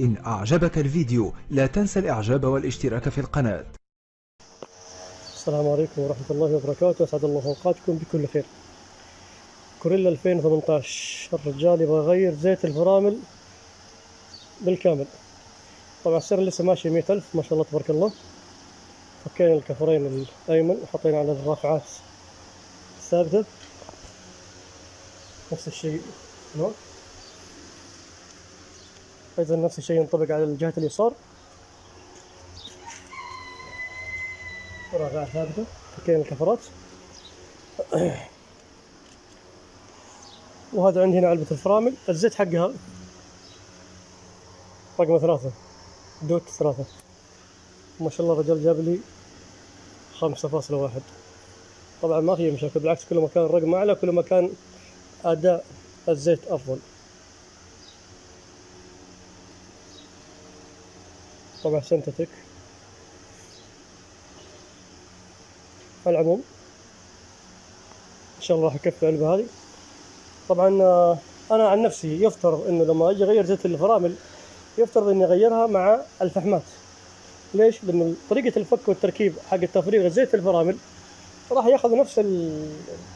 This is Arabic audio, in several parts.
إن أعجبك الفيديو لا تنسى الإعجاب والاشتراك في القناة. السلام عليكم ورحمة الله وبركاته. أسعد الله أوقاتكم بكل خير. كوريلا 2018 الرجال يبغى يغير زيت الفرامل بالكامل. طبعا السعر لسه ماشي 100000 ما شاء الله تبارك الله. فكينا الكفرين الأيمن وحطينا على الرافعات الثابتة. نفس الشيء. هنا أيضا نفس الشيء ينطبق على الجهة اليسار. رافعة ثابتة فكينا الكفرات. وهذا عندي هنا علبة الفرامل. الزيت حقها رقم ثلاثة دوت ثلاثة. ما شاء الله الرجال جاب لي خمسة فاصلة واحد. طبعا ما في مشاكل بالعكس كل ما كان الرقم أعلى كل ما كان أداء الزيت أفضل. طبعا سنتتك على العموم إن شاء الله راح أكفي العلبه هذه. طبعا آه، أنا عن نفسي يفترض إنه لما أجي أغير زيت الفرامل يفترض إني أغيرها مع الفحمات. ليش؟ لأن طريقة الفك والتركيب حق تفريغ زيت الفرامل راح يأخذ نفس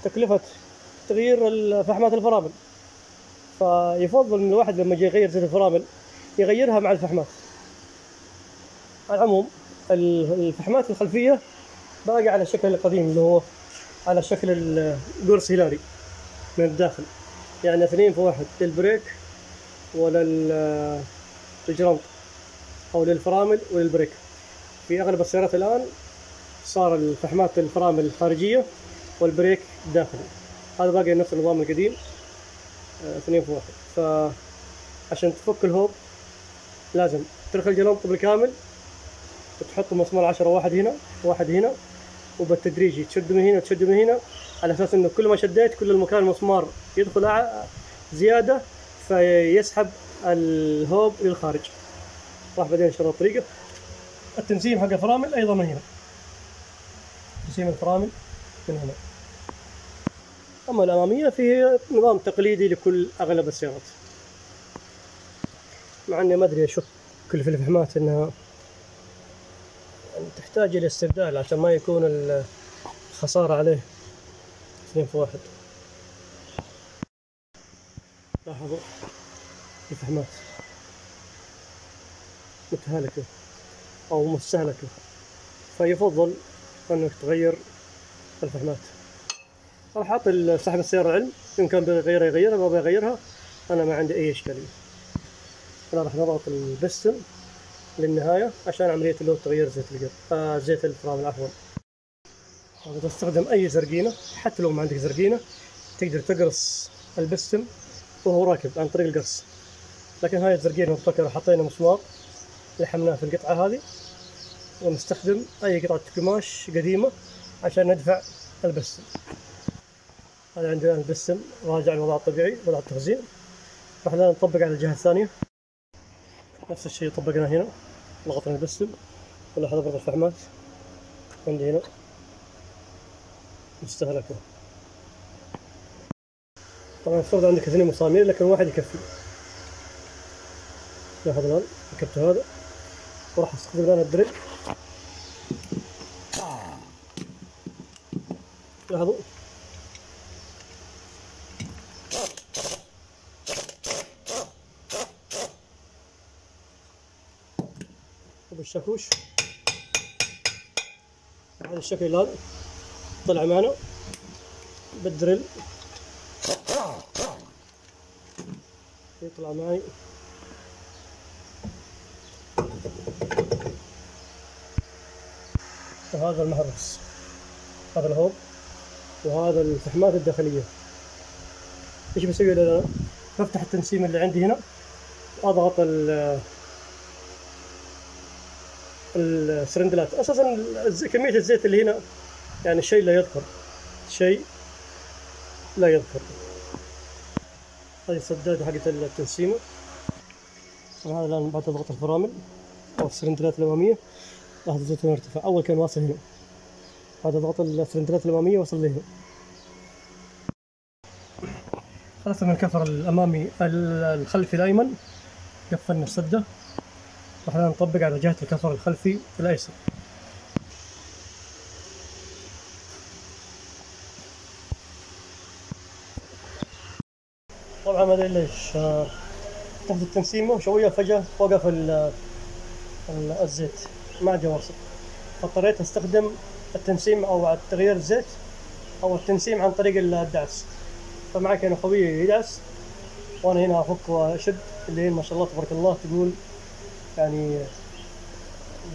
تكلفة تغيير فحمات الفرامل. فيفضل إن الواحد لما يجي يغير زيت الفرامل يغيرها مع الفحمات. على العموم ال- الفحمات الخلفية باقي على الشكل القديم اللي هو على شكل القرص هلالي من الداخل. يعني اثنين في واحد للبريك وللجرامب أو للفرامل ولل brake. في أغلب السيارات الآن صار الفحمات الفرامل الخارجيه وال brake داخلي. هذا باقي نفس النظام القديم آه، اثنين في واحد. فعشان تفك ال hub لازم ترخي الجرامب بالكامل وتحط مسمار عشرة واحد هنا واحد هنا وبالتدريجي تشد من هنا وتشد من هنا على أساس إنه كل ما شديت كل المكان المسمار يدخل زيادة فيسحب الهوب للخارج. راح بعدين إن الطريقة التنسيم حق الفرامل أيضا من هنا. تنسيم الفرامل من هنا. أما الأمامية فهي نظام تقليدي لكل أغلب السيارات مع إني ما أدري أشك كل في الفحمات إنها تحتاج إلى استبدال عشان ما يكون الخسارة عليه. اثنين في واحد. لاحظوا الفحمات متهالكة. أو مستهلكة. فيفضل أنك تغير الفحمات راح أعطي صاحب السيارة علم. إن كان بيغيرها يغيرها ما بيغيرها أنا ما عندي أي إشكالية. أنا راح نضغط البستم للنهاية عشان عملية اللي هو تغيير زيت القر آه زيت الفرامل عفوا. إذا تستخدم أي زرقينة حتى لو ما عندك زرقينة تقدر تقرص البستم وهو راكب عن طريق القرص. لكن هاي الزرقينة مبتكرة حطينا مسمار لحمناه في القطعة هذه ونستخدم أي قطعة قماش قديمة عشان ندفع البستم هذا عندنا البستم راجع الوضع الطبيعي وضع التخزين. راح نطبق على الجهة الثانية. نفس الشيء طبقناه هنا. ضغطنا البستم ولاحظ برضه الفحمات. عندي هنا. مستهلكة. طبعا المفروض عندك اثنين مسامير لكن واحد يكفي. لاحظ الآن؟ ركبت هذا. وراح أستخدم الآن الدريل. لاحظوا وبالشاكوش بهذا الشكل الآن. طلع معنا. بالدريل. يطلع معي. وهذا المحرس هذا الهوب. وهذا الفحمات الداخلية. إيش بسوي الآن؟ بفتح التنسيم اللي عندي هنا. واضغط السرندلات أساسا كمية الزيت اللي هنا يعني شيء لا يذكر. شيء لا يذكر. هذه السدادة حقت التنسيمة. طبعا هذا الآن بعد ضغط الفرامل أو السرندلات الأمامية لاحظ الزيت هنا ارتفع أول كان واصل هنا. هذا ضغط السرندلات الأمامية وصل لهنا. خلصنا من الكفر الأمامي ال- الخلفي الأيمن قفلنا السدة. راح نطبق على جهة الكفر الخلفي الأيسر. طبعا ما أدري ليش آه، تحت التنسيمه شوية فجأة وقف ال- ال- الزيت. ما عاد واصل فاضطريت أستخدم التنسيم أو تغيير الزيت أو التنسيم عن طريق الدعس. فمعك هنا خوي يدعس وأنا هنا أفك وأشد اللي هي ما شاء الله تبارك الله تقول يعني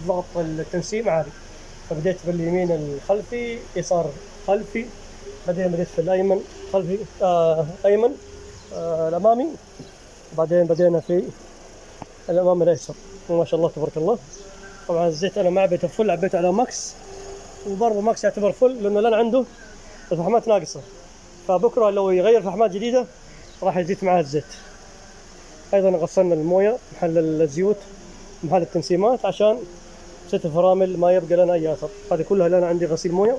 ضغط التنسيم عالي فبديت باليمين الخلفي يسار خلفي بعدين بديت في الأيمن خلفي آه أيمن آه الأمامي. بعدين بدينا في الأمام الأيسر. وما شاء الله تبارك الله. طبعا الزيت أنا ما عبيته full عبيته على max. وبرضه ماكس يعتبر فل لأنه الان عنده الفحمات ناقصة. فبكرة لو يغير فحمات جديدة راح يزيد معها الزيت. أيضا غسلنا الموية محل الزيوت. محل التنسيمات عشان ست الفرامل ما يبقى لنا أي أثر. هذه كلها الآن عندي غسيل موية.